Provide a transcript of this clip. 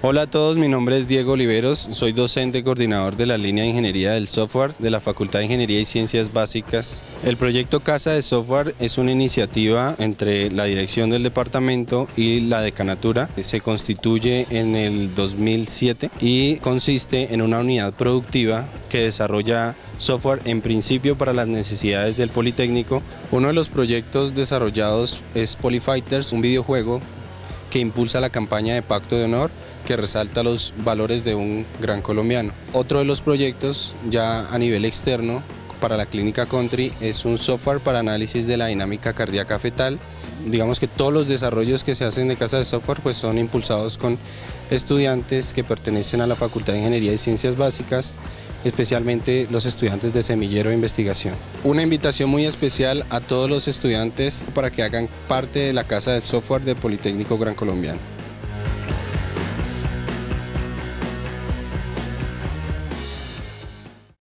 Hola a todos, mi nombre es Diego Oliveros, soy docente coordinador de la línea de Ingeniería del Software de la Facultad de Ingeniería y Ciencias Básicas. El proyecto Casa de Software es una iniciativa entre la dirección del departamento y la decanatura. Se constituye en el 2007 y consiste en una unidad productiva que desarrolla software en principio para las necesidades del Politécnico. Uno de los proyectos desarrollados es Polyfighters, un videojuego que impulsa la campaña de Pacto de Honor que resalta los valores de un gran colombiano. Otro de los proyectos ya a nivel externo para la clínica Country es un software para análisis de la dinámica cardíaca fetal. Digamos que todos los desarrollos que se hacen de casa de software pues son impulsados con estudiantes que pertenecen a la Facultad de Ingeniería y Ciencias Básicas, especialmente los estudiantes de semillero de investigación. Una invitación muy especial a todos los estudiantes para que hagan parte de la casa de software del Politécnico Gran Colombiano.